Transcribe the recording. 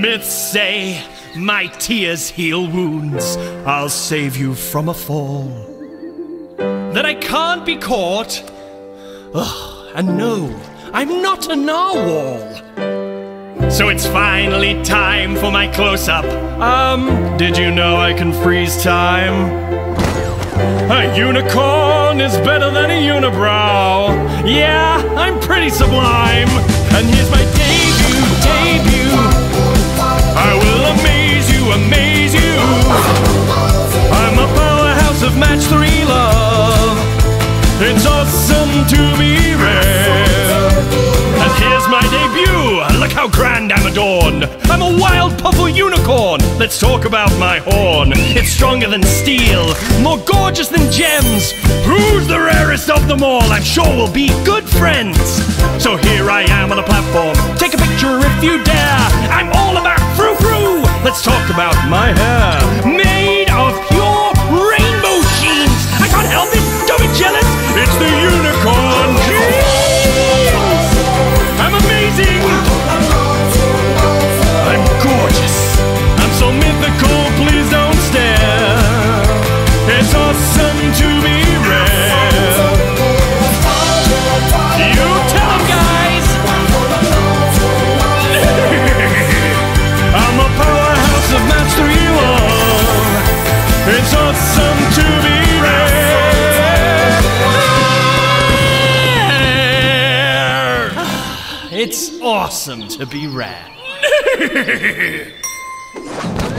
myths say my tears heal wounds. I'll save you from a fall. That I can't be caught. Ugh, and no, I'm not a narwhal. So it's finally time for my close up. Um, did you know I can freeze time? A unicorn is better than a unibrow. Yeah, I'm pretty sublime. And here's my debut, three love. It's awesome to be rare. And here's my debut. Look how grand I'm adorned. I'm a wild purple unicorn. Let's talk about my horn. It's stronger than steel, more gorgeous than gems. Who's the rarest of them all? I'm sure we'll be good friends. So here I am on a platform. Take a picture if you dare. I'm all about frou frou. Let's talk about my hair. It's awesome to be rare. It's awesome to be rare.